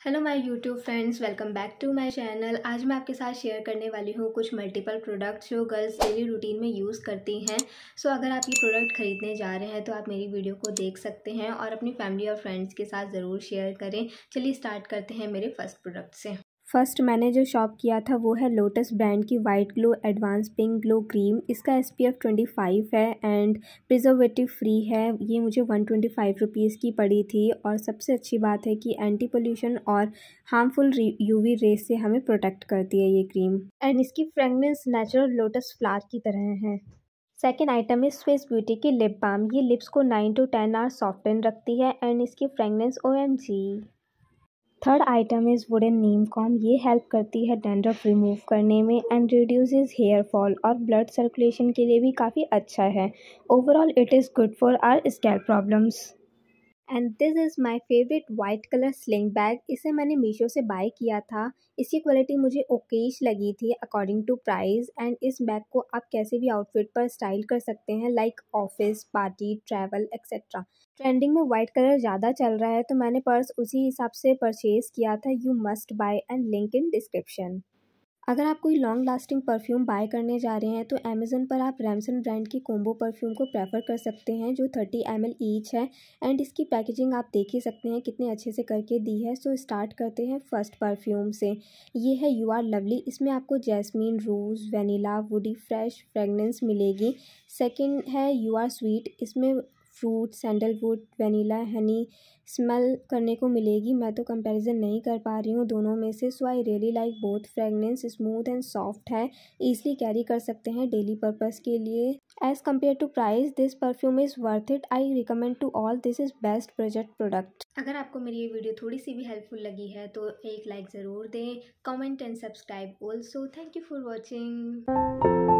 Hello my YouTube friends welcome back to my channel आज मैं आपके साथ शेयर करने वाली हूँ कुछ मल्टीपल प्रोडक्ट्स जो गर्ल्स डेली रूटीन में यूज़ करती हैं। सो so, अगर आप ये प्रोडक्ट ख़रीदने जा रहे हैं तो आप मेरी वीडियो को देख सकते हैं और अपनी फैमिली और फ्रेंड्स के साथ ज़रूर शेयर करें। चलिए स्टार्ट करते हैं मेरे फ़र्स्ट प्रोडक्ट से। फ़र्स्ट मैंने जो शॉप किया था वो है लोटस ब्रांड की white glow, advance pink glow cream. इसका S P F twenty five है एंड प्रिजर्वेटिव फ्री है। ये मुझे वन ट्वेंटी फाइव रुपीज़ की पड़ी थी और सबसे अच्छी बात है कि एंटी पोल्यूशन और हार्मफुल यूवी रेस से हमें प्रोटेक्ट करती है ये क्रीम एंड इसकी फ्रेगनेंस नेचुरल लोटस फ्लावर की तरह है। Second item is Swiss beauty की लिप बाम ये लिप्स को nine to ten hours soften रखती है एंड इसकी fragrance O M G third item is wooden neem comb ये हेल्प करती है डेंड्रफ रिमूव करने में एंड रिड्यूसेस हेयर फॉल और ब्लड सर्कुलेशन के लिए भी काफ़ी अच्छा है. Overall it is good for our scalp problems and this is my favourite white colour sling bag इसे मैंने मीशो से बाय किया था। इसकी क्वालिटी मुझे ओकेश लगी थी अकॉर्डिंग टू प्राइस एंड इस बैग को आप कैसे भी आउटफिट पर स्टाइल कर सकते हैं like office party travel etcetera trending में वाइट कलर ज़्यादा चल रहा है तो मैंने पर्स उसी हिसाब से परचेज़ किया था। You must buy and link in description अगर आप कोई लॉन्ग लास्टिंग परफ्यूम बाय करने जा रहे हैं तो अमेज़न पर आप रैमसन ब्रांड की कोम्बो परफ्यूम को प्रेफर कर सकते हैं, जो थर्टी एम एल ईच है एंड इसकी पैकेजिंग आप देख ही सकते हैं कितने अच्छे से करके दी है। सो स्टार्ट करते हैं फ़र्स्ट परफ्यूम से। ये है यू आर लवली इसमें आपको jasmine rose vanilla woody fresh fragrance मिलेगी। सेकेंड है यू आर स्वीट इसमें fruit sandalwood vanilla honey smell करने को मिलेगी। मैं तो कंपैरिजन नहीं कर पा रही हूँ। दोनों में से so I really like both fragrance smooth and soft है। ईजिली कैरी कर सकते हैं डेली पर्पज़ के लिए। As compare to price this perfume is worth it I recommend to all this is best project product अगर आपको मेरी ये वीडियो थोड़ी सी भी हेल्पफुल लगी है तो एक लाइक ज़रूर दें comment and subscribe also thank you for watching